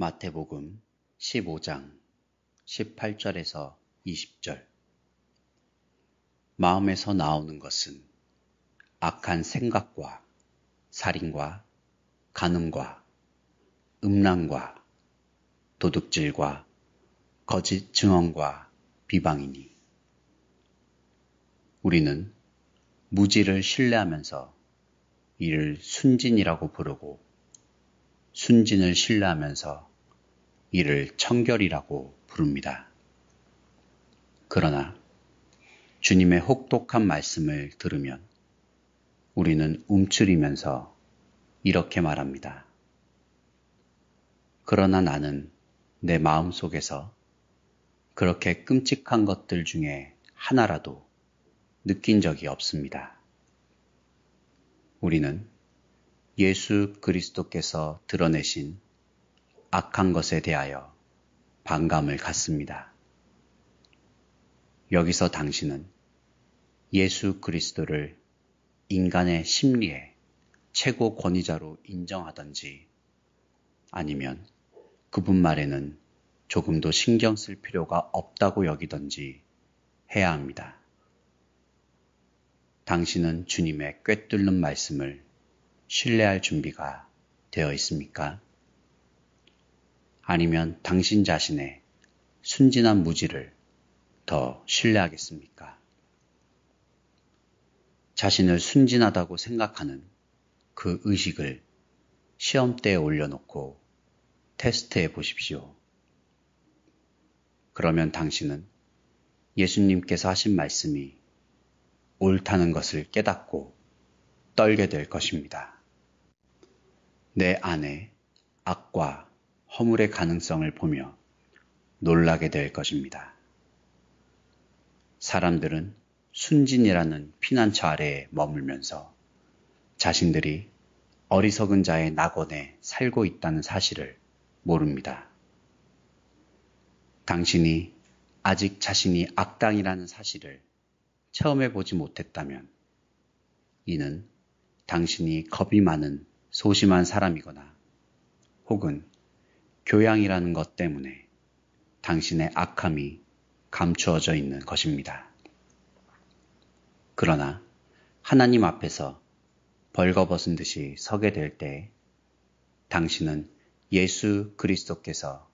마태복음 15장 18절에서 20절. 마음에서 나오는 것은 악한 생각과 살인과 간음과 음란과 도둑질과 거짓 증언과 비방이니 우리는 무지를 신뢰하면서 이를 순진이라고 부르고 순진을 신뢰하면서 이를 청결이라고 부릅니다. 그러나 주님의 혹독한 말씀을 들으면 우리는 움츠리면서 이렇게 말합니다. 그러나 나는 내 마음 속에서 그렇게 끔찍한 것들 중에 하나라도 느낀 적이 없습니다. 우리는 예수 그리스도께서 드러내신 악한 것에 대하여 반감을 갖습니다. 여기서 당신은 예수 그리스도를 인간의 심리의 최고 권위자로 인정하던지 아니면 그분 말에는 조금도 신경 쓸 필요가 없다고 여기던지 해야 합니다. 당신은 주님의 꿰뚫는 말씀을 신뢰할 준비가 되어 있습니까? 아니면 당신 자신의 순진한 무지를 더 신뢰하겠습니까? 자신을 순진하다고 생각하는 그 의식을 시험대에 올려놓고 테스트해 보십시오. 그러면 당신은 예수님께서 하신 말씀이 옳다는 것을 깨닫고 떨게 될 것입니다. 내 안에 악과 허물의 가능성을 보며 놀라게 될 것입니다. 사람들은 순진이라는 피난처 아래에 머물면서 자신들이 어리석은 자의 낙원에 살고 있다는 사실을 모릅니다. 당신이 아직 자신이 악당이라는 사실을 체험해 보지 못했다면 이는 당신이 겁이 많은 소심한 사람이거나 혹은 교양이라는 것 때문에 당신의 악함이 감추어져 있는 것입니다. 그러나 하나님 앞에서 벌거벗은 듯이 서게 될 때 당신은 예수 그리스도께서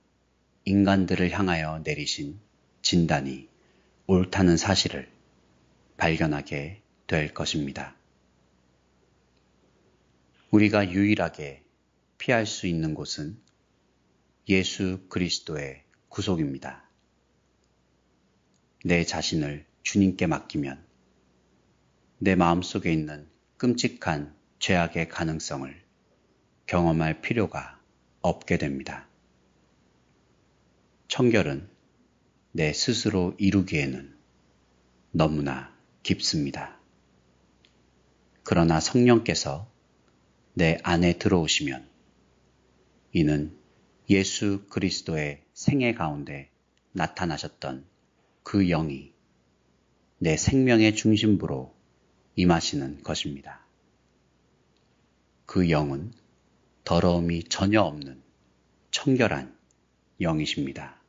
인간들을 향하여 내리신 진단이 옳다는 사실을 발견하게 될 것입니다. 우리가 유일하게 피할 수 있는 곳은 예수 그리스도의 구속입니다. 내 자신을 주님께 맡기면 내 마음속에 있는 끔찍한 죄악의 가능성을 경험할 필요가 없게 됩니다. 청결은 내 스스로 이루기에는 너무나 깊습니다. 그러나 성령께서 내 안에 들어오시면 이는 예수 그리스도의 생애 가운데 나타나셨던 그 영이 내 생명의 중심부로 임하시는 것입니다. 그 영은 더러움이 전혀 없는 청결한 영이십니다.